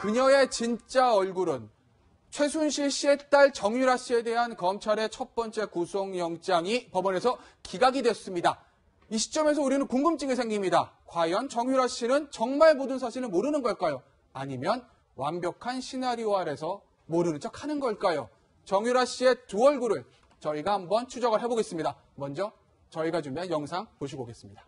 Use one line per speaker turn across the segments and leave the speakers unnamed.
그녀의 진짜 얼굴은 최순실 씨의 딸 정유라 씨에 대한 검찰의 첫 번째 구속영장이 법원에서 기각이 됐습니다. 이 시점에서 우리는 궁금증이 생깁니다. 과연 정유라 씨는 정말 모든 사실을 모르는 걸까요? 아니면 완벽한 시나리오 아래서 모르는 척 하는 걸까요? 정유라 씨의 두 얼굴을 저희가 한번 추적을 해보겠습니다. 먼저 저희가 준비한 영상 보시고 오겠습니다.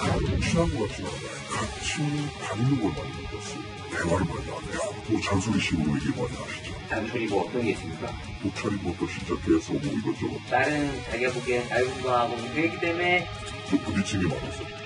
친한 것 같지가 않아요. 같이 다니는 걸 많이 느꼈어요. 대화를 많이 안 해요. 또 잔소리식으로 얘기 많이 하시죠.
단순히 뭐 어떤 게 있습니까?
도차린 것도 시작해서 뭐 이것저것
딸은 자기가 보기엔 알고하고 문제이기 때문에
또 부딪힌 게 많았어요.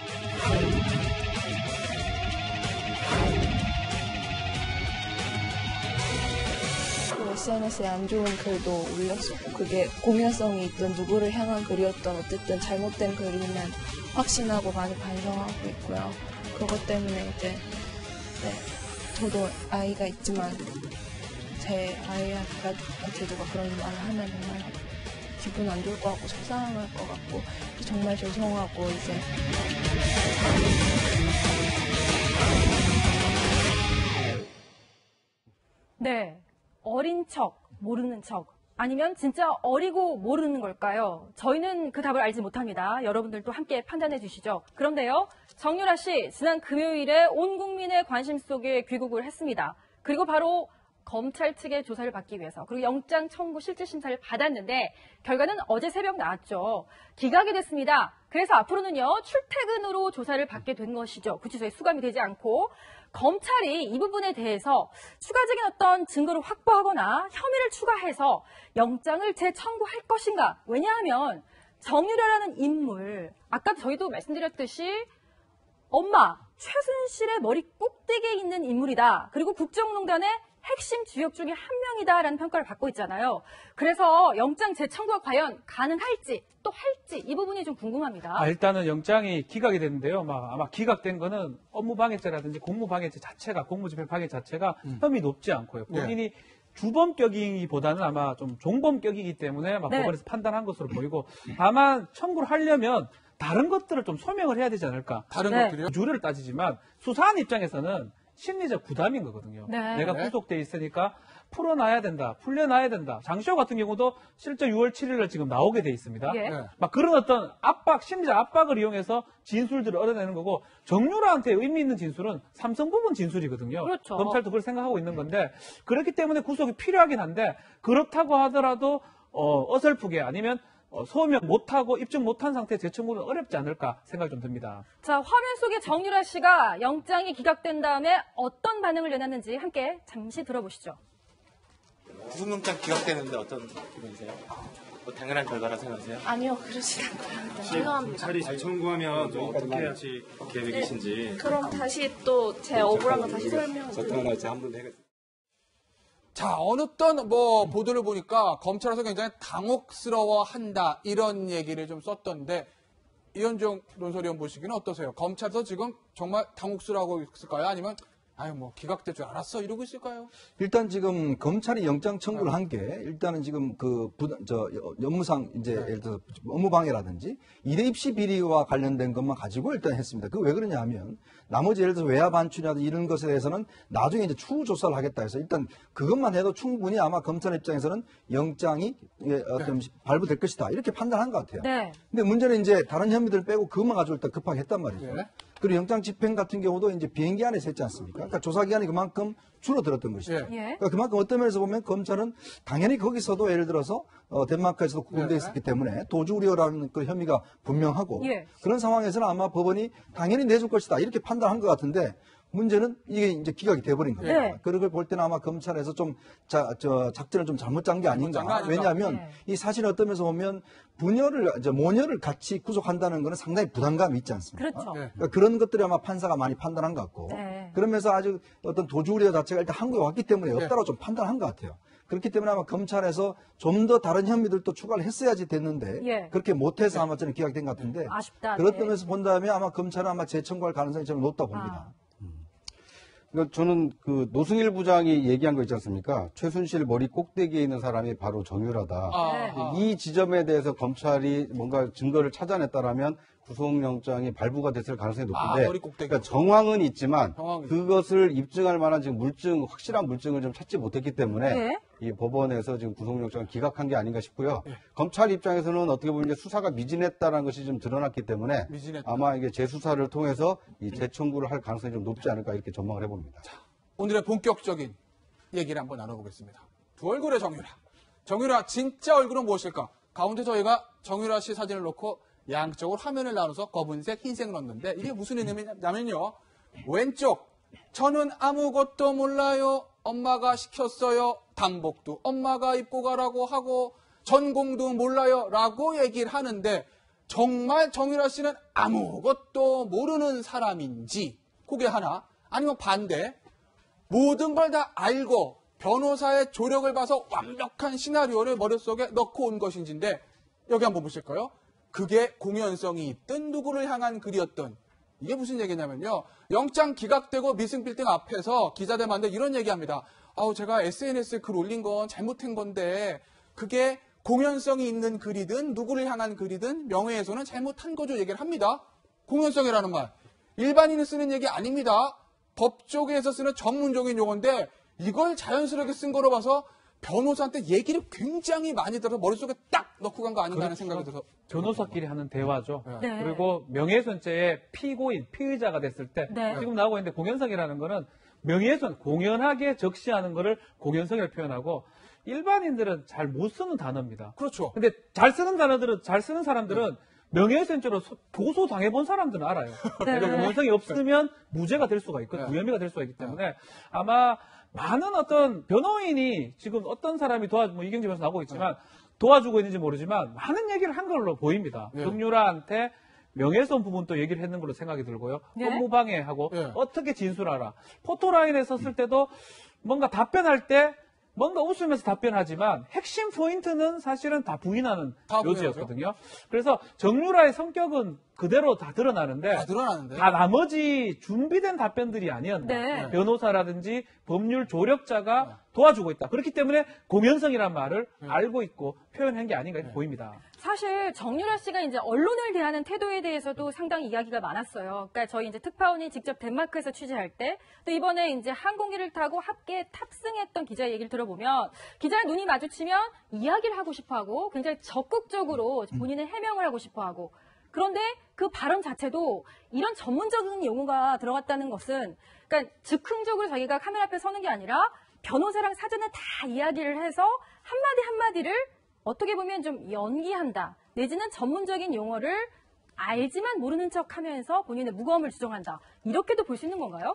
그 SNS에 안 좋은 글도 올렸었고 그게 공연성이 있던 누구를 향한 글이었던 어쨌든 잘못된 글임은 확신하고 많이 반성하고 있고요. 그것 때문에 이제 네, 저도 아이가 있지만 제 아이한테 누가 그런 말을 하면 정말 기분 안 좋을 것 같고 속상할 것 같고 정말 죄송하고 이제
네. 어린 척, 모르는 척. 아니면 진짜 어리고 모르는 걸까요? 저희는 그 답을 알지 못합니다. 여러분들도 함께 판단해 주시죠. 그런데요, 정유라 씨, 지난 금요일에 온 국민의 관심 속에 귀국을 했습니다. 그리고 바로 검찰 측의 조사를 받기 위해서, 그리고 영장 청구 실질 심사를 받았는데, 결과는 어제 새벽 나왔죠. 기각이 됐습니다. 그래서 앞으로는요, 출퇴근으로 조사를 받게 된 것이죠. 구치소에 수감이 되지 않고, 검찰이 이 부분에 대해서 추가적인 어떤 증거를 확보하거나 혐의를 추가해서 영장을 재청구할 것인가? 왜냐하면 정유라라는 인물, 아까 저희도 말씀드렸듯이 엄마 최순실의 머리 꼭대기에 있는 인물이다. 그리고 국정농단의 핵심 주역 중에 한 명이다라는 평가를 받고 있잖아요. 그래서 영장 재청구가 과연 가능할지 또 할지 이 부분이 좀 궁금합니다.
아, 일단은 영장이 기각이 됐는데요. 막 아마 기각된 거는 업무방해죄라든지 공무방해죄 자체가 공무집행 방해 자체가 혐의 높지 않고요.
네.
본인이 주범격이기보다는 아마 좀 종범격이기 때문에 막
네.
법원에서 판단한 것으로 보이고 다만 청구를 하려면 다른 것들을 좀 소명을 해야 되지 않을까.
다른
네.
것들이요?
주류를 따지지만 수사한 입장에서는 심리적 부담인 거거든요.
네.
내가
네.
구속돼 있으니까 풀어놔야 된다, 풀려놔야 된다. 장시호 같은 경우도 실제 6월 7일날 지금 나오게 돼 있습니다.
예.
네.
막 그런 어떤 압박, 심리적 압박을 이용해서 진술들을 얻어내는 거고 정유라한테 의미 있는 진술은 삼성 부분 진술이거든요.
그렇죠.
검찰도 그걸 생각하고 있는 건데 그렇기 때문에 구속이 필요하긴 한데 그렇다고 하더라도 어, 설프게 아니면 어, 소명 못하고 입증 못한 상태에 재청구는 어렵지 않을까 생각이 좀 듭니다.
자, 화면 속의 정유라 씨가 영장이 기각된 다음에 어떤 반응을 내놨는지 함께 잠시 들어보시죠.
구속영장 기각되는데 어떤 기분이세요? 뭐 당연한 결과라 생각하세요?
아니요 그러진 않고요. 죄송합니다.
자리 재청구하면 또 어떻게 하실 계획이신지
그럼 다시 또 제 억울한 거 다시 설명.
자, 어느 어떤 뭐 보도를 보니까 검찰에서 굉장히 당혹스러워한다 이런 얘기를 좀 썼던데 이현종 논설위원 보시기는 어떠세요? 검찰에서 지금 정말 당혹스러워하고 있을까요? 아니면 아유 뭐 기각될 줄 알았어 이러고 있을까요?
일단 지금 검찰이 영장 청구를 한 게 일단은 지금 그 부담, 저 업무상 이제 예를 들어서 업무 방해라든지 일회 입시 비리와 관련된 것만 가지고 일단 했습니다. 그 왜 그러냐 하면 나머지 예를 들어서 외압 반출이라든지 이런 것에 대해서는 나중에 이제 추후 조사를 하겠다 해서 일단 그것만 해도 충분히 아마 검찰 입장에서는 영장이 예, 어떤 발부될 것이다 이렇게 판단한 것 같아요.
네.
근데 문제는 이제 다른 혐의들 빼고 그것만 가지고 일단 급하게 했단 말이죠.
네.
그리고 영장 집행 같은 경우도 이제 비행기 안에서 했지 않습니까? 그러니까 조사 기간이 그만큼 줄어들었던 것이죠.
예.
예.
그러니까 그만큼 어떤 면에서 보면 검찰은 당연히 거기서도 예를 들어서 어, 덴마크에서도 구금돼
네.
있었기 때문에 도주 우려라는 그 혐의가 분명하고
예.
그런 상황에서는 아마 법원이 당연히 내줄 것이다 이렇게 판단한 것 같은데 문제는 이게 이제 기각이 돼버린 거예요.
네.
그런 걸 볼 때는 아마 검찰에서 좀 자, 저 작전을 좀 잘못 짠 게 아닌가. 왜냐하면
네.
이 사실 어떤 면에서 보면 부녀를 이제 모녀를 같이 구속한다는 거는 상당히 부담감이 있지 않습니까?
그렇죠.
네.
그러니까 그런 것들이 아마 판사가 많이 판단한 것 같고
네.
그러면서 아주 어떤 도주 우려 자체가 일단 한국에 왔기 때문에
네.
없다고 좀 판단한 것 같아요. 그렇기 때문에 아마 검찰에서 좀 더 다른 혐의들도 추가를 했어야지 됐는데
예.
그렇게 못해서 아마 저는 기각된 것 같은데
아쉽다. 네.
점에서 본다면 아마 검찰은 아마 재청구할 가능성이 저는 높다 봅니다.
그러니까 저는 그 노승일 부장이 얘기한 거 있지 않습니까? 최순실 머리 꼭대기에 있는 사람이 바로 정유라다.
아,
네.
아.
이 지점에 대해서 검찰이 뭔가 증거를 찾아냈다라면 구속영장이 발부가 됐을 가능성이 높은데
아, 머리 꼭대기.
그러니까 정황은 있지만
정황은
그것을 입증할 만한 지금 물증 확실한 물증을 좀 찾지 못했기 때문에
네.
이 법원에서 지금 구속영장을 기각한 게 아닌가 싶고요.
네.
검찰 입장에서는 어떻게 보면 이제 수사가 미진했다라는 것이 좀 드러났기 때문에
미진했다.
아마 이게 재수사를 통해서 이 재청구를 할 가능성이 좀 높지 않을까 이렇게 전망을 해봅니다.
오늘의 본격적인 얘기를 한번 나눠보겠습니다. 두 얼굴의 정유라. 정유라 진짜 얼굴은 무엇일까? 가운데 저희가 정유라 씨 사진을 놓고 양쪽으로 화면을 나눠서 검은색, 흰색 넣었는데 이게 무슨 의미냐면요. 왼쪽 저는 아무것도 몰라요. 엄마가 시켰어요. 단복도 엄마가 입고 가라고 하고 전공도 몰라요. 라고 얘기를 하는데 정말 정유라 씨는 아무것도 모르는 사람인지 그게 하나 아니면 반대 모든 걸 다 알고 변호사의 조력을 봐서 완벽한 시나리오를 머릿속에 넣고 온 것인지인데 여기 한번 보실까요? 그게 공연성이 있든 누구를 향한 글이었든 이게 무슨 얘기냐면요. 영장 기각되고 미승빌딩 앞에서 기자들 만데 이런 얘기합니다. 아우 제가 SNS에 글 올린 건 잘못한 건데 그게 공연성이 있는 글이든 누구를 향한 글이든 명예훼손은 잘못한 거죠 얘기를 합니다. 공연성이라는 말. 일반인이 쓰는 얘기 아닙니다. 법조계에서 쓰는 전문적인 용어인데 이걸 자연스럽게 쓴 거로 봐서 변호사한테 얘기를 굉장히 많이 들어서 머릿속에 딱 넣고 간 거 아닌가 하는 생각이 들어서
변호사끼리 하는 대화죠.
네.
그리고 명예훼손죄의 피고인, 피의자가 됐을 때
네.
지금 나오고 있는데 공연성이라는 거는 명예훼손, 공연하게 적시하는 거를 공연성이라고 표현하고 일반인들은 잘 못 쓰는 단어입니다.
그렇죠.
근데 잘 쓰는 단어들은 잘 쓰는 사람들은 명예훼손죄로 소- 고소 당해본 사람들은 알아요. 그러니까 공연성이 없으면 무죄가 될 수가 있고
네.
무혐의가 될 수가 있기 때문에 아마 많은 어떤 변호인이 지금 어떤 사람이 도와 뭐 이경재 변호사 나오고 있지만 도와주고 있는지 모르지만 많은 얘기를 한 걸로 보입니다.
네.
정유라한테 명예훼손 부분도 얘기를 했는 걸로 생각이 들고요.
네.
업무방해하고
네.
어떻게 진술하라. 포토라인에 섰을 때도 뭔가 답변할 때 뭔가 웃으면서 답변하지만 핵심 포인트는 사실은 다 부인하는
다.
요지였거든요. 그래서 정유라의 성격은 그대로 다 드러나는데
다 드러나는데
다 나머지 준비된 답변들이 아니었나.
네.
변호사라든지 법률 조력자가 도와주고 있다. 그렇기 때문에 공연성이란 말을
네.
알고 있고 표현한 게 아닌가 이렇게 보입니다.
사실 정유라 씨가 이제 언론을 대하는 태도에 대해서도 상당히 이야기가 많았어요. 그러니까 저희 이제 특파원이 직접 덴마크에서 취재할 때, 또 이번에 이제 항공기를 타고 함께 탑승했던 기자 얘기를 들어보면 기자의 눈이 마주치면 이야기를 하고 싶어 하고 굉장히 적극적으로 본인의 해명을 하고 싶어 하고 그런데 그 발언 자체도 이런 전문적인 용어가 들어갔다는 것은 그러니까 즉흥적으로 자기가 카메라 앞에 서는 게 아니라 변호사랑 사전에 다 이야기를 해서 한마디 한마디를 어떻게 보면 좀 연기한다. 내지는 전문적인 용어를 알지만 모르는 척 하면서 본인의 무거움을 주장한다. 이렇게도 볼 수 있는 건가요?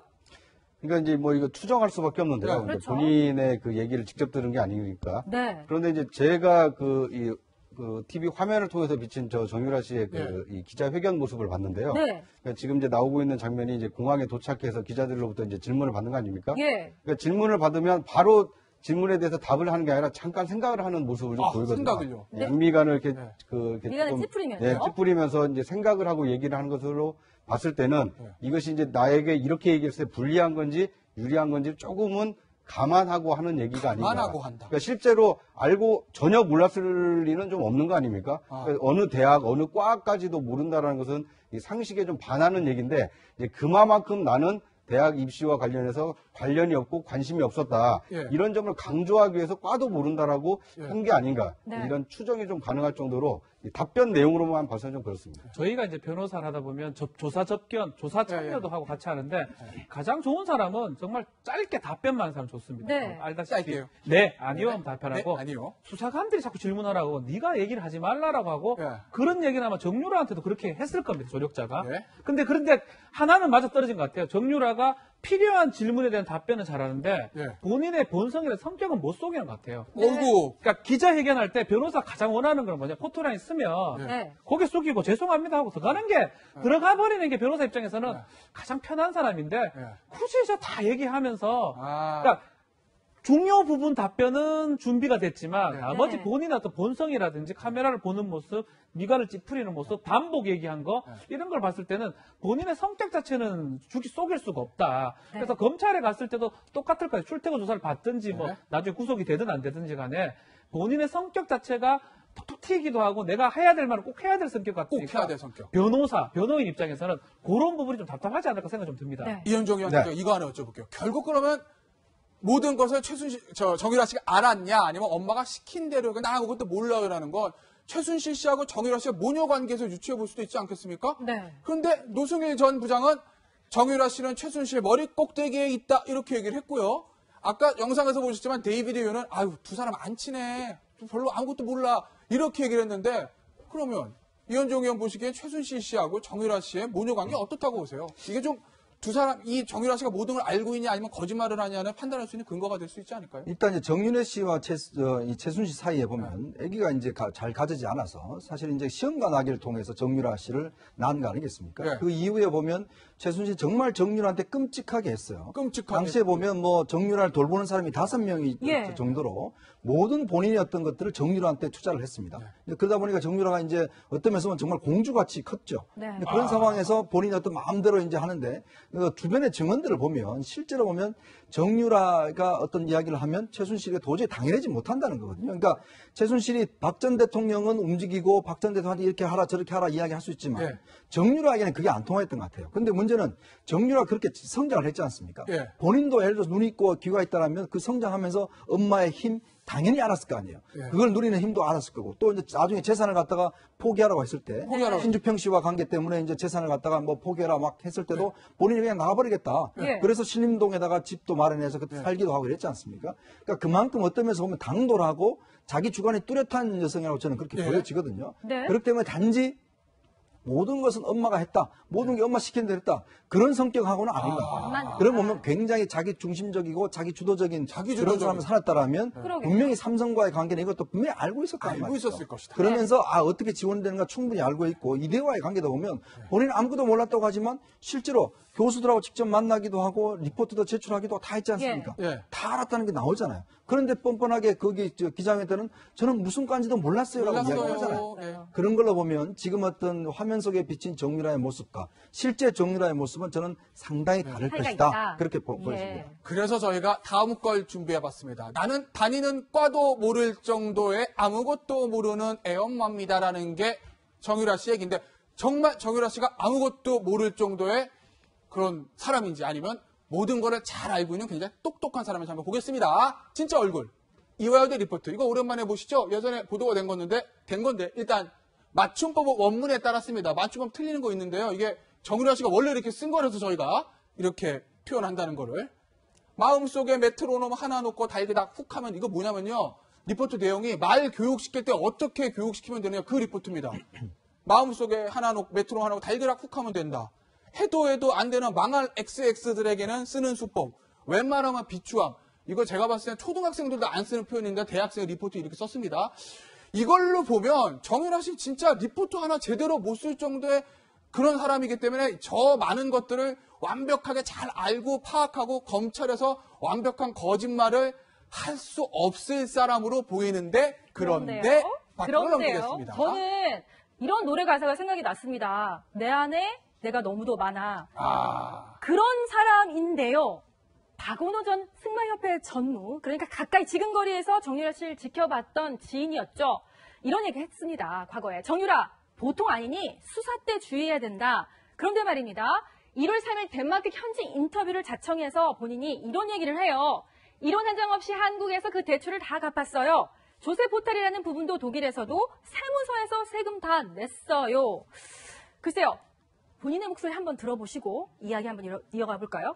그러니까 이제 뭐 이거 추정할 수밖에 없는데요.
네,
근데
그렇죠.
본인의 그 얘기를 직접 들은 게 아니니까.
네.
그런데 이제 제가 그, 이, 그 TV 화면을 통해서 비친 저 정유라 씨의 그
네.
이 기자회견 모습을 봤는데요.
네.
그러니까 지금 이제 나오고 있는 장면이 이제 공항에 도착해서 기자들로부터 이제 질문을 받는 거 아닙니까?
예.
그러니까 질문을 받으면 바로 질문에 대해서 답을 하는 게 아니라 잠깐 생각을 하는 모습을 좀
아,
보이거든요.
생각을요?
네, 양미간을 이렇게
네.
그 이렇게
미간을
조금,
찌푸리면서.
네, 찌푸리면서 이제 생각을 하고 얘기를 하는 것으로 봤을 때는
네.
이것이 이제 나에게 이렇게 얘기했을 때 불리한 건지 유리한 건지 조금은 감안하고 하는 얘기가 아닌가.
감안하고 한다.
그러니까 실제로 알고 전혀 몰랐을 리는 좀 없는 거 아닙니까?
아.
그러니까 어느 대학, 어느 과까지도 모른다라는 것은 이 상식에 좀 반하는 얘기인데 이제 그만큼 나는 대학 입시와 관련해서 관련이 없고 관심이 없었다.
예.
이런 점을 강조하기 위해서 과도 모른다라고
예.
한게 아닌가.
네.
이런 추정이 좀 가능할 정도로 이 답변 내용으로만 봐서는 좀 그렇습니다.
저희가 이제 변호사를 하다 보면 접- 조사 접견, 조사 참여도
예,
하고 같이 하는데 가장 좋은 사람은 정말 짧게 답변만 하는 사람 좋습니다.
네.
알다시피
짧게요?
네, 아니요 하면
네,
답변하고
아니요.
수사관들이 자꾸 질문하라고 네가 얘기를 하지 말라라고 하고
예.
그런 얘기는 아마 정유라한테도 그렇게 했을 겁니다. 조력자가.
네.
근데 그런데 하나는 맞아 떨어진 것 같아요. 정유라가 필요한 질문에 대한 답변은 잘하는데
예.
본인의 본성이나 성격은 못 속이는 것 같아요.
어이구.
그러니까 기자회견할 때 변호사 가장 원하는 건 뭐냐 포토라인 쓰면
네.
고개 숙이고 죄송합니다 하고 들어가는 게 들어가 버리는 게 변호사 입장에서는
네.
가장 편한 사람인데
네.
굳이 저 다 얘기하면서
아.
그러니까 중요 부분 답변은 준비가 됐지만
네.
나머지
네.
본인의 어떤 본성이라든지 카메라를 보는 모습, 미간을 찌푸리는 모습, 반복 얘기한 거
네.
이런 걸 봤을 때는 본인의 성격 자체는 죽이 속일 수가 없다.
네.
그래서 검찰에 갔을 때도 똑같을 거예요. 출퇴근 조사를 받든지 뭐
네.
나중에 구속이 되든 안 되든지 간에 본인의 성격 자체가 톡톡 튀기도 하고 내가 해야 될 말은 꼭 해야 될 성격
꼭
같으니까
해야 될 성격.
변호사, 변호인 입장에서는 그런 부분이 좀 답답하지 않을까 생각 좀 듭니다.
네.
이현종 의원님
네.
이거 하나 여쭤볼게요. 결국 그러면 모든 것을 최순실, 저 정유라 씨가 알았냐, 아니면 엄마가 시킨 대로 나 아무것도 몰라요라는 건 최순실 씨하고 정유라 씨가 모녀 관계에서 유추해 볼 수도 있지 않겠습니까?
네.
그런데 노승일 전 부장은 정유라 씨는 최순실 머리 꼭대기에 있다 이렇게 얘기를 했고요. 아까 영상에서 보셨지만 데이비드 의원은 아유 두 사람 안 친해 별로 아무것도 몰라 이렇게 얘기를 했는데 그러면 이현종 위원 보시기엔 최순실 씨하고 정유라 씨의 모녀 관계 어떻다고 보세요? 이게 좀 두 사람 이 정유라 씨가 모든 걸 알고 있냐 아니면 거짓말을 하냐는 판단할 수 있는 근거가 될 수 있지 않을까요?
일단 이제 정윤회 씨와 최, 어, 이 최순실 사이에 보면 아기가 이제 가- 잘 가지지 않아서 사실 이제 시험관 아기를 통해서 정유라 씨를 낳은 거 아니겠습니까?
네.
그 이후에 보면 최순실 정말 정유라한테 끔찍하게 했어요.
끔찍하게
당시에 보면 뭐 정유라를 돌보는 사람이 다섯 명이
예.
있을 정도로 모든 본인이 어떤 것들을 정유라한테 투자를 했습니다. 근데 그러다 보니까 정유라가 이제 어떤 면에서 보면 정말 공주같이 컸죠.
네.
그런 상황에서 본인이 어떤 마음대로 이제 하는데 그 주변의 증언들을 보면 실제로 보면 정유라가 어떤 이야기를 하면 최순실이 도저히 당해내지 못한다는 거거든요. 그러니까 최순실이 박 전 대통령은 움직이고 박 전 대통령한테 이렇게 하라 저렇게 하라 이야기할 수 있지만
예.
정유라에게는 그게 안 통했던 것 같아요. 근데 문제 는 정유라가 그렇게 성장을 했지 않습니까?
예.
본인도 예를 들어서 눈 있고 귀가 있다라면 그 성장하면서 엄마의 힘 당연히 알았을 거 아니에요.
예.
그걸 누리는 힘도 알았을 거고 또 이제 나중에 재산을 갖다가 포기하라고 했을 때
포기하라고.
신주평 씨와 관계 때문에 이제 재산을 갖다가 뭐 포기해라 막 했을 때도 본인이 그냥 나가버리겠다.
예.
그래서 신림동에다가 집도 마련해서 그때 살기도 하고 이랬지 않습니까? 그러니까 그만큼 어떤 면에서 보면 당돌하고 자기 주관이 뚜렷한 여성이라고 저는 그렇게
예.
보여지거든요.
네.
그렇기 때문에 단지 모든 것은 엄마가 했다. 모든 게 엄마 시킨 대로 했다. 그런 성격하고는 아닌 것 같아요.
난-
그런 보면 굉장히 자기 중심적이고 자기 주도적인
자기
그런
주도적인.
사람을 살았다라면
그러게요.
분명히 삼성과의 관계는 이것도 분명히 알고 있었단
알고
말이죠.
있었을 것이다.
그러면서 아 어떻게 지원되는가 충분히 알고 있고 이대와의 관계도 보면 본인은 아무것도 몰랐다고 하지만 실제로 교수들하고 직접 만나기도 하고 리포트도 제출하기도 다 했지 않습니까?
예. 예.
다 알았다는 게 나오잖아요. 그런데 뻔뻔하게 거기 저 기자회견은 저는 무슨 관지도 몰랐어요라고 이야기하잖아요.
예.
그런 걸로 보면 지금 어떤 화면 속에 비친 정유라의 모습과 실제 정유라의 모습은 저는 상당히 다를
차이가
것이다.
있다.
그렇게 보,
예.
보여집니다.
그래서 저희가 다음 걸 준비해봤습니다. 나는 다니는 과도 모를 정도의 아무것도 모르는 애엄마입니다라는 게 정유라 씨 얘기인데 정말 정유라 씨가 아무것도 모를 정도의 그런 사람인지 아니면 모든 거를 잘 알고 있는 굉장히 똑똑한 사람인지 한번 보겠습니다. 진짜 얼굴. 이화여대 리포트. 이거 오랜만에 보시죠? 예전에 보도가 된 건데, 된 건데, 일단, 맞춤법은 원문에 따랐습니다. 맞춤법 틀리는 거 있는데요. 이게 정유라 씨가 원래 이렇게 쓴 거라서 저희가 이렇게 표현한다는 거를. 마음속에 메트로놈 하나 놓고 달그닥 훅 하면 이거 뭐냐면요. 리포트 내용이 말 교육시킬 때 어떻게 교육시키면 되느냐 그 리포트입니다. 마음속에 하나 놓고 메트로 하나 놓고 달그락 훅 하면 된다. 해도 해도 안 되는 망할 XX들에게는 쓰는 수법. 웬만하면 비추함. 이거 제가 봤을 때 초등학생들도 안 쓰는 표현인데 대학생 리포트 이렇게 썼습니다. 이걸로 보면 정유라 씨 진짜 리포트 하나 제대로 못 쓸 정도의 그런 사람이기 때문에 저 많은 것들을 완벽하게 잘 알고 파악하고 검찰에서 완벽한 거짓말을 할 수 없을 사람으로 보이는데 그런데 박근혜 넘기겠습니다.
저는 이런 노래 가사가 생각이 났습니다. 내 안에 내가 너무도 많아.
아,
그런 사람인데요. 박원호 전 승마협회 전무, 그러니까 가까이 지근거리에서 정유라 씨를 지켜봤던 지인이었죠. 이런 얘기 했습니다. 과거에. 정유라, 보통 아니니 수사 때 주의해야 된다. 그런데 말입니다. 1월 3일 덴마크 현지 인터뷰를 자청해서 본인이 이런 얘기를 해요. 이론 한장 없이 한국에서 그 대출을 다 갚았어요. 조세 포탈이라는 부분도 독일에서도 세무서에서 세금 다 냈어요. 글쎄요. 본인의 목소리 한번 들어보시고 이야기 한번 이어- 이어가 볼까요?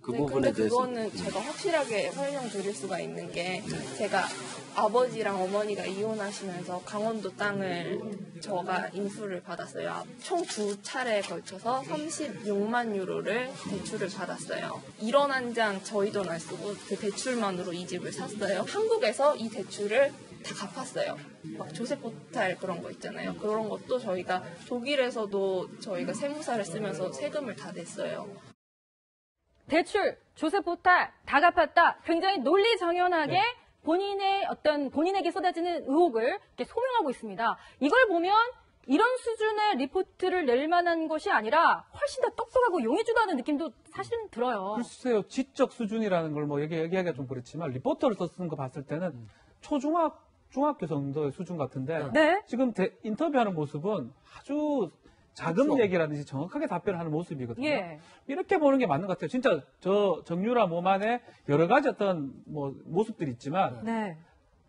그
네,
부분에
근데
대해서
그거는 제가 확실하게 설명드릴 수가 있는 게 제가 아버지랑 어머니가 이혼하시면서 강원도 땅을 저가 인수를 받았어요. 총 두 차례에 걸쳐서 36만 유로를 대출을 받았어요. 1원 한 장 저희 돈 안 쓰고 그 대출만으로 이 집을 샀어요. 한국에서 이 대출을 다 갚았어요. 막 조세 포탈 그런 거 있잖아요. 그런 것도 저희가 독일에서도 저희가 세무사를 쓰면서 세금을 다 냈어요.
대출, 조세 포탈 다 갚았다. 굉장히 논리정연하게 본인의 어떤 본인에게 쏟아지는 의혹을 이렇게 소명하고 있습니다. 이걸 보면 이런 수준의 리포트를 낼 만한 것이 아니라 훨씬 더 똑똑하고 용의주도 하는 느낌도 사실은 들어요.
글쎄요, 지적 수준이라는 걸 뭐 얘기, 얘기하기가 좀 그렇지만 리포터를 썼는 거 봤을 때는 초중학 중학교 정도의 수준 같은데
네.
지금 대- 인터뷰하는 모습은 아주 작은
그렇죠.
얘기라든지 정확하게 답변을 하는 모습이거든요.
예.
이렇게 보는 게 맞는 것 같아요. 진짜 저 정유라 몸 안에 여러 가지 어떤 뭐 모습들이 있지만
네.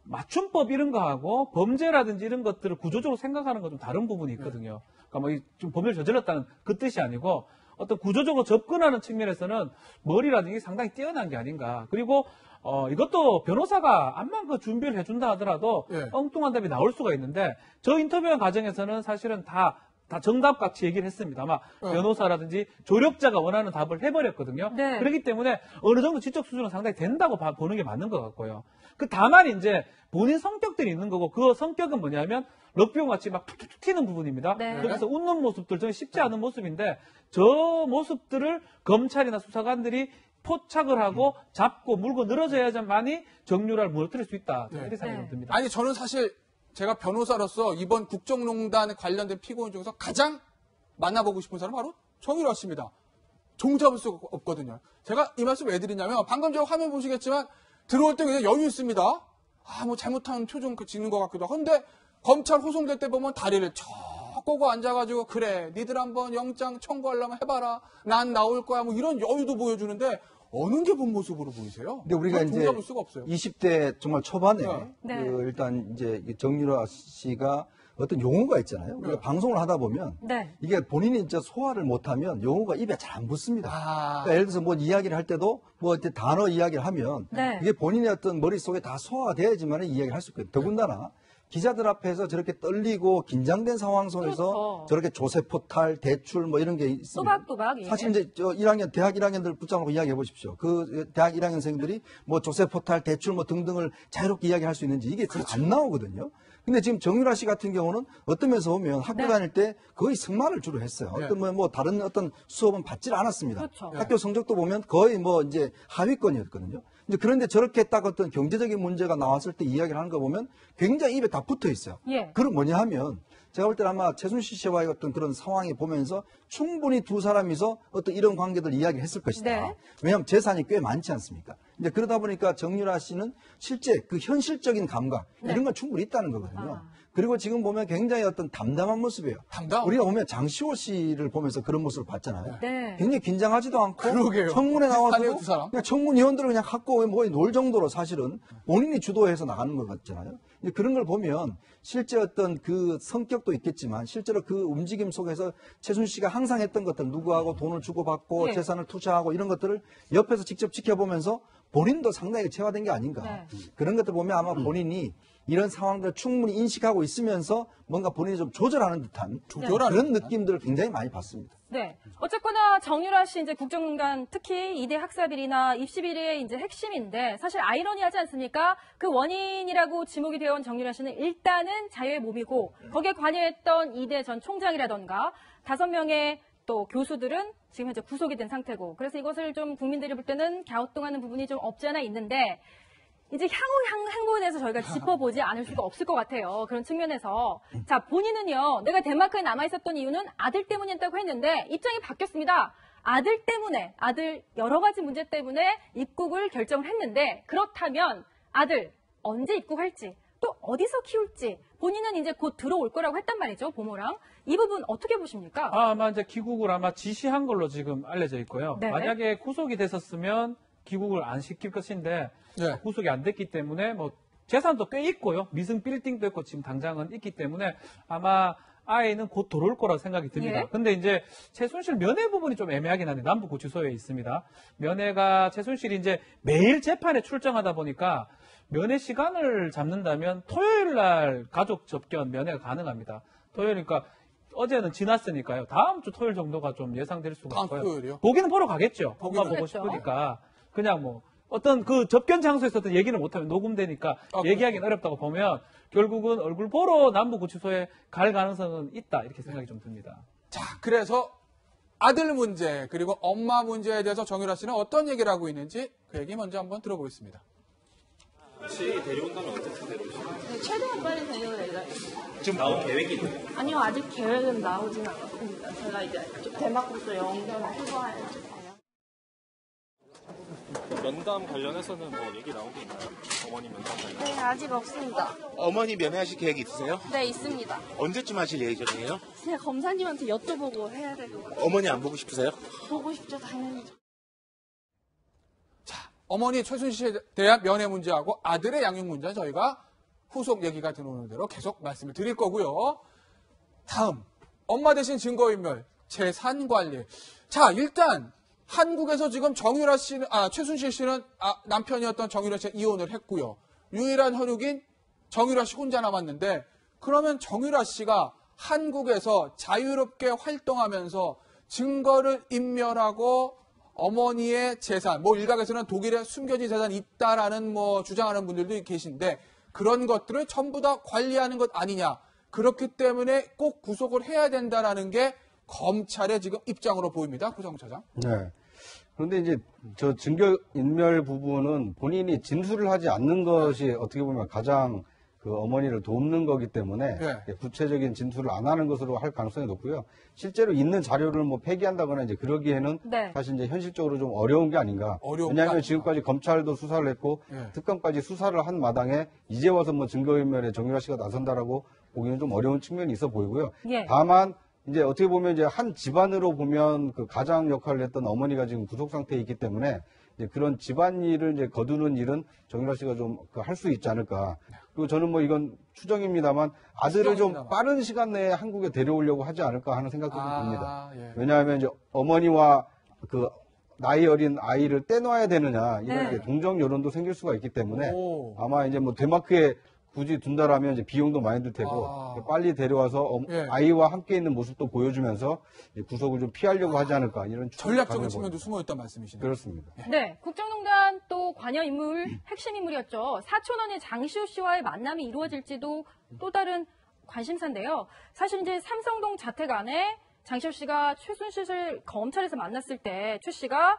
맞춤법 이런 거하고 범죄라든지 이런 것들을 구조적으로 생각하는 건 좀 다른 부분이 있거든요. 그러니까 뭐 좀 범죄를 저질렀다는 그 뜻이 아니고 어떤 구조적으로 접근하는 측면에서는 머리라든지 상당히 뛰어난 게 아닌가. 그리고 어 이것도 변호사가 암만 그 준비를 해준다 하더라도
예.
엉뚱한 답이 나올 수가 있는데 저 인터뷰한 과정에서는 사실은 다 다 정답같이 얘기를 했습니다. 아마
어.
변호사라든지 조력자가 원하는 답을 해버렸거든요.
네.
그렇기 때문에 어느 정도 지적 수준은 상당히 된다고 봐- 보는 게 맞는 것 같고요. 그 다만 이제 본인 성격들이 있는 거고 그 성격은 뭐냐면 럭비공 같이 막 툭툭툭 튀는 부분입니다.
네.
그래서 웃는 모습들 저는 쉽지 않은 모습인데 저 모습들을 검찰이나 수사관들이 포착을 하고 잡고 물고 늘어져야만이 정유라를 무너뜨릴 수 있다.
네.
이렇게 생각이
네.
듭니다.
아니 저는 사실 제가 변호사로서 이번 국정농단 관련된 피고인 중에서 가장 만나보고 싶은 사람은 바로 정유라 씨입니다. 종잡을 수가 없거든요. 제가 이 말씀 왜 드리냐면 방금 저 화면 보시겠지만 들어올 때 그냥 여유 있습니다. 아 뭐 잘못한 표정 그 짓는 것 같기도 하고 근데 검찰 호송될 때 보면 다리를 척 꼬고 앉아가지고 그래 니들 한번 영장 청구하려면 해봐라 난 나올 거야 뭐 이런 여유도 보여주는데 어느 게 본 모습으로 보이세요?
근데 우리가 이제
종잡을 수가 없어요.
20대 정말 초반에
네.
그 일단 이제 이 정유라 씨가 어떤 용어가 있잖아요. 우리가
네.
방송을 하다 보면
네.
이게 본인이 이제 소화를 못하면 용어가 입에 잘 안 붙습니다.
아.
그러니까 예를 들어서 뭐 이야기를 할 때도 뭐 이렇게 단어 이야기를 하면
네.
이게 본인의 어떤 머릿속에 다 소화가 돼야지만 이야기를 할 수 있거든요. 더군다나 기자들 앞에서 저렇게 떨리고 긴장된 상황 속에서
그렇죠.
저렇게 조세 포탈, 대출 뭐 이런 게 있습니다.
또박또박. 예.
사실 이제 저 1학년 대학 1학년들 붙잡고 이야기해 보십시오. 그 대학 1학년생들이 뭐 조세 포탈, 대출 뭐 등등을 자유롭게 이야기할 수 있는지 이게 잘안 나오거든요. 근데 지금 정유라 씨 같은 경우는 어떤 면에서 보면 학교
네.
다닐 때 거의 승마를 주로 했어요.
네.
어떤 뭐, 뭐 다른 어떤 수업은 받질 않았습니다.
그렇죠.
학교 성적도 보면 거의 뭐 이제 하위권이었거든요. 이제 그런데 저렇게 딱 어떤 경제적인 문제가 나왔을 때 이야기를 하는 거 보면 굉장히 입에 다 붙어 있어요.
예.
그건 뭐냐 하면 제가 볼 때는 아마 최순실 씨와의 어떤 그런 상황이 보면서 충분히 두 사람이서 어떤 이런 관계들 이야기를 했을 것이다.
네.
왜냐하면 재산이 꽤 많지 않습니까? 이제 그러다 보니까 정유라 씨는 실제 그 현실적인 감각 이런 건 충분히 있다는 거거든요.
네. 아.
그리고 지금 보면 굉장히 어떤 담담한 모습이에요.
담담?
우리가 보면 장시호 씨를 보면서 그런 모습을 봤잖아요.
네.
굉장히 긴장하지도 않고
그러게요.
청문회 나와서도
비슷하네요, 두 사람.
그냥 청문 위원들을 그냥 갖고 뭐놀 정도로 사실은 본인이 주도해서 나가는 것 같잖아요. 이제 그런 걸 보면 실제 어떤 그 성격도 있겠지만 실제로 그 움직임 속에서 최순 씨가 항상 했던 것들 누구하고 돈을 주고받고
예.
재산을 투자하고 이런 것들을 옆에서 직접 지켜보면서 본인도 상당히 체화된 게 아닌가.
네.
그런 것들 보면 아마 본인이 이런 상황들을 충분히 인식하고 있으면서 뭔가 본인이 좀 조절하는 듯한
조절하는
그런? 느낌들을 굉장히 많이 봤습니다.
네. 어쨌거나 정유라 씨 이제 국정농단 특히 이대 학사 비리나 입시 비리의 이제 핵심인데 사실 아이러니하지 않습니까? 그 원인이라고 지목이 되어 온 정유라 씨는 일단은 자유의 몸이고 거기에 관여했던 이대 전 총장이라던가 다섯 명의 또 교수들은 지금 현재 구속이 된 상태고 그래서 이것을 좀 국민들이 볼 때는 갸우뚱하는 부분이 좀 없지 않아 있는데 이제 향후 향, 행보에 대해서 저희가 짚어보지 않을 수가 없을 것 같아요. 그런 측면에서. 자, 본인은요, 내가 덴마크에 남아있었던 이유는 아들 때문이었다고 했는데, 입장이 바뀌었습니다. 아들 때문에, 아들 여러 가지 문제 때문에 입국을 결정을 했는데, 그렇다면 아들 언제 입국할지, 또 어디서 키울지, 본인은 이제 곧 들어올 거라고 했단 말이죠, 보모랑. 이 부분 어떻게 보십니까?
아, 아마 이제 귀국을 아마 지시한 걸로 지금 알려져 있고요.
네.
만약에 구속이 됐었으면 귀국을 안 시킬 것인데
네.
구속이 안 됐기 때문에 뭐 재산도 꽤 있고요. 미승 빌딩도 있고 지금 당장은 있기 때문에 아마 아이는 곧 들어올 거라고 생각이 듭니다.
예.
근데 이제 최순실 면회 부분이 좀 애매하긴 한데 남부구치소에 있습니다. 면회가 최순실이 이제 매일 재판에 출정하다 보니까 면회 시간을 잡는다면 토요일 날 가족 접견 면회가 가능합니다. 토요일이니까 어제는 지났으니까요. 다음 주 토요일 정도가 좀 예상될 수가
다음
있고요.
토요일이요?
보기는 보러 가겠죠. 엄마 보고
그렇죠.
싶으니까 그냥 뭐 어떤 그 접견 장소에서 어떤 얘기를 못하면 녹음되니까
아,
얘기하기는 어렵다고 보면 결국은 얼굴 보러 남부구치소에 갈 가능성은 있다 이렇게 생각이 좀 듭니다.
자, 그래서 아들 문제 그리고 엄마 문제에 대해서 정유라 씨는 어떤 얘기를 하고 있는지 그 얘기 먼저 한번 들어보겠습니다.
혹시 데려온다면 언제쯤 데려오시나요?
네, 최대한 빨리 예정입니다.
지금 나온 계획이 있나요?
아니요, 아직 계획은 나오진 않았습니다. 제가 이제 연결을 해봐야지.
어떤 면담 관련해서는 뭐 얘기 나온 게 있나요? 어머니 면담 관련.
네, 아직 없습니다.
어머니 면회하실 계획이 있으세요?
네, 있습니다.
언제쯤 하실 예정이에요?
제가 검사님한테 여쭤보고 해야 되고
어머니 안 보고 싶으세요?
보고 싶죠, 당연히.
어머니 최순실에 대한 면회 문제하고 아들의 양육 문제는 저희가 후속 얘기가 들어오는 대로 계속 말씀을 드릴 거고요. 다음 엄마 대신 증거인멸 재산 관리. 자 일단 한국에서 지금 정유라 씨는 아 최순실 씨는 아, 남편이었던 정유라 씨가 이혼을 했고요. 유일한 혈육인 정유라 씨 혼자 남았는데 그러면 정유라 씨가 한국에서 자유롭게 활동하면서 증거를 인멸하고 어머니의 재산, 뭐 일각에서는 독일에 숨겨진 재산이 있다라는 뭐 주장하는 분들도 계신데 그런 것들을 전부 다 관리하는 것 아니냐. 그렇기 때문에 꼭 구속을 해야 된다라는 게 검찰의 지금 입장으로 보입니다. 구정 차장.
네. 그런데 이제 저 증거 인멸 부분은 본인이 진술을 하지 않는 것이 어떻게 보면 가장 그 어머니를 돕는 거기 때문에
네.
구체적인 진술을 안 하는 것으로 할 가능성이 높고요. 실제로 있는 자료를 뭐 폐기한다거나 이제 그러기에는
네.
사실 이제 현실적으로 좀 어려운 게 아닌가.
어려운 게
왜냐하면
아닌가.
지금까지 검찰도 수사를 했고
네.
특검까지 수사를 한 마당에 이제 와서 뭐 증거인멸에 정유라 씨가 나선다라고 보기는 좀 어려운 측면이 있어 보이고요.
예.
다만 이제 어떻게 보면 이제 한 집안으로 보면 그 가장 역할을 했던 어머니가 지금 구속 상태에 있기 때문에 그런 집안일을 이제 거두는 일은 정유라 씨가 좀그할수 있지 않을까. 그리고 저는 뭐 이건 추정입니다만 아들을 좀
추정입니다만.
빠른 시간 내에 한국에 데려오려고 하지 않을까 하는 생각도 좀 듭니다.
아, 예.
왜냐하면 이제 어머니와 그 나이 어린 아이를 떼놔야 되느냐 이런
네.
이제 동정 여론도 생길 수가 있기 때문에
오.
아마 이제 뭐 덴마크에 굳이 둔다라면 이제 비용도 많이 들 테고
아.
빨리 데려와서 어-
예.
아이와 함께 있는 모습도 보여주면서 이제 구속을 좀 피하려고 하지 않을까 이런 추측을
전략적인 측면도 숨어 있다는 말씀이시네요.
그렇습니다.
네, 국정농단 또 관여 인물, 핵심 인물이었죠. 사촌언니 장시호 씨와의 만남이 이루어질지도 또 다른 관심사인데요. 사실 이제 삼성동 자택 안에 장시호 씨가 최순실을 검찰에서 만났을 때 최 씨가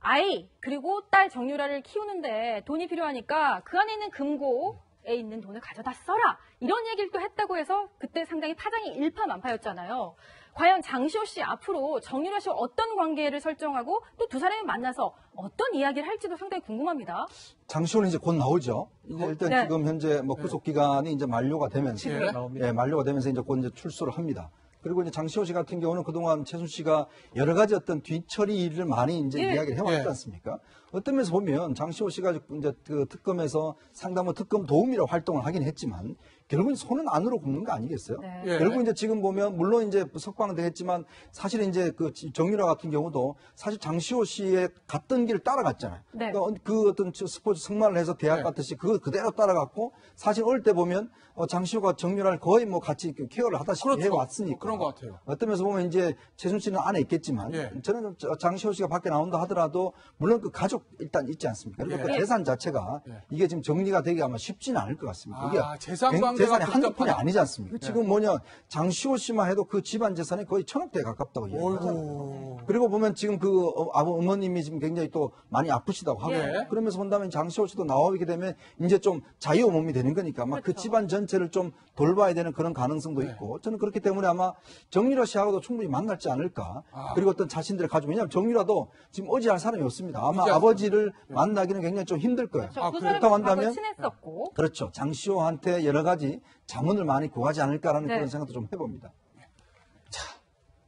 아이 그리고 딸 정유라를 키우는데 돈이 필요하니까 그 안에 있는 금고에 있는 돈을 가져다 써라 이런 얘기를 또 했다고 해서 그때 상당히 파장이 일파만파였잖아요. 과연 장시호 씨 앞으로 정유라 씨와 어떤 관계를 설정하고 또 두 사람이 만나서 어떤 이야기를 할지도 상당히 궁금합니다.
장시호는 이제 곧 나오죠. 이제 일단
네.
지금 현재 뭐 구속 기간이 이제 만료가 되면서.
예,
만료가 되면서 이제 곧 이제 출소를 합니다. 그리고 이제 장시호 씨 같은 경우는 그동안 최순 씨가 여러 가지 어떤 뒤처리 일을 많이 이제
예.
이야기를 해왔지
예.
않습니까? 어떤 면에서 보면 장시호 씨가 이제 그 특검에서 상당히 특검 도우미로 활동을 하긴 했지만 결국은 손은 안으로 굽는 거 아니겠어요?
네.
예.
결국 이제 지금 보면 물론 이제 석방은 했지만 사실 이제 그 정유라 같은 경우도 사실 장시호 씨의 갔던 길을 따라갔잖아요.
네.
그러니까 그 어떤 저 스포츠 승마를 해서 대학
네.
갔듯이 그거 그대로 따라갔고 사실 어릴 때 보면 어, 장시호가 정유라를 거의 뭐 같이 그 케어를 하다시피
그렇죠.
해왔으니까
그런 것 같아요.
어떤 면에서 보면 이제 최순 씨는 안에 있겠지만
예.
저는 저- 장시호 씨가 밖에 나온다 하더라도 물론 그 가족 일단 있지 않습니까? 그리고 그
예.
재산 자체가
예.
이게 지금 정리가 되기 아마 쉽지는 않을 것 같습니다. 이게
아, 재산
재산이 한두 푼이. 아니지 않습니까?
예.
지금 뭐냐 장시호 씨만 해도 그 집안 재산이 거의 천억 대에 가깝다고 얘기하잖아요. 그리고 보면 지금 그 어, 아버 어머님이 지금 굉장히 또 많이 아프시다고 하고
예.
그러면서 본다면 장시호 씨도 나오게 되면 이제 좀 자유 몸이 되는 거니까 아마 그
그렇죠.
집안 전체를 좀 돌봐야 되는 그런 가능성도
네.
있고 저는 그렇기 때문에 아마 정유라 씨하고도 충분히 만날지 않을까
아.
그리고 어떤 자신들을 가지고 왜냐하면 정유라도 지금 어지할 사람이 없습니다 아마 아버지를 만나기는 굉장히 좀 힘들 거예요
그렇죠.
아,
그렇다고 한다면
친했었고.
그렇죠 장시호한테 여러 가지 자문을 많이 구하지 않을까라는
네.
그런 생각도 좀 해봅니다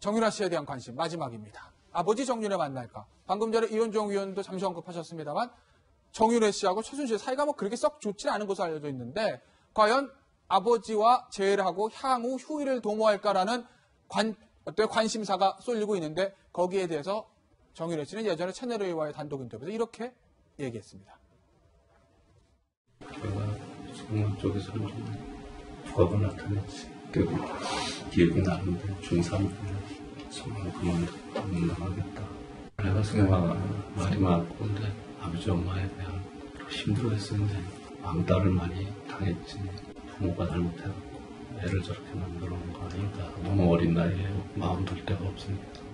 정유라 씨에 대한 관심 마지막입니다. 아버지 정유라 만날까? 방금 전에 이현종 의원도 잠시 언급하셨습니다만 정유라 씨하고 최순실 사이가 뭐 그렇게 썩 좋지 않은 것으로 알려져 있는데 과연 아버지와 재회를 하고 향후 휴일을 도모할까라는 관, 어떤 관심사가 쏠리고 있는데 거기에 대해서 정유라 씨는 예전에 채널A와의 단독 인터뷰에서 이렇게 얘기했습니다.
정말 쪽에서는 좀 부합을 나타냈지. 그 기억이 나는데 중3 때 정말 그만두고 못 나가겠다. 내가 생각 말이 많고 근데 아버지 엄마에 대한 힘들어했었는데 왕따를 많이 당했지. 부모가 잘못해갖고 애를 저렇게 만들어 놓은 거 아닌가. 너무 어린 나이에 마음 둘 데가 없으니까.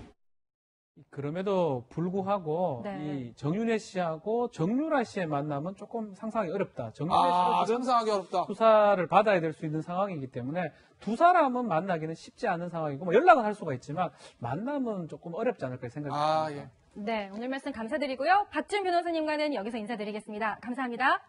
그럼에도 불구하고
네.
이 정윤혜 씨하고 정유라 씨의 만남은 조금 상상하기 어렵다. 정윤혜
아,
씨도
상상하기 어렵다.
수사를 받아야 될 수 있는 상황이기 때문에 두 사람은 만나기는 쉽지 않은 상황이고 뭐 연락은 할 수가 있지만 만남은 조금 어렵지 않을까 생각이
아,
듭니다.
예.
네, 오늘 말씀 감사드리고요. 박준 변호사님과는 여기서 인사드리겠습니다. 감사합니다.